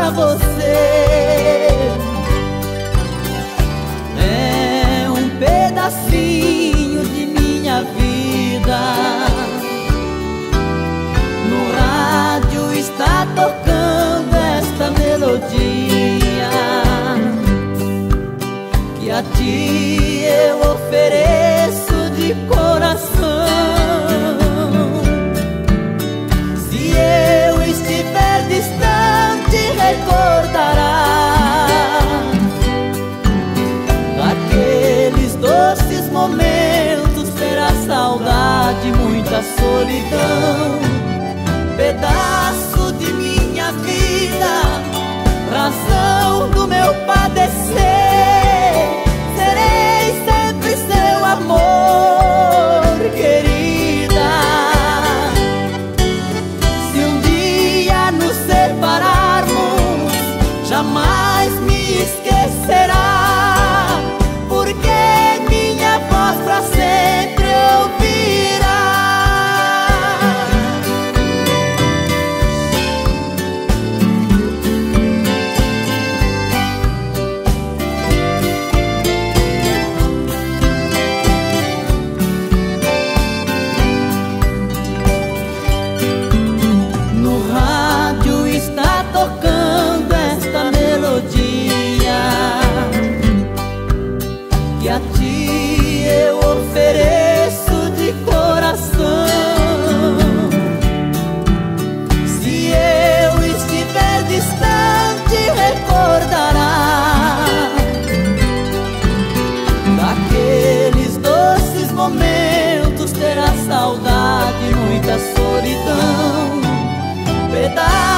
pra você. É um pedacinho de minha vida. No rádio está tocando esta melodia que a ti momentos terá saudade, muita solidão. Pedaço de minha vida, razão do meu padecer. Serei sempre seu amor, querida. Se um dia nos separarmos, jamais me esqueça. saudade, muita solidão, pedaço.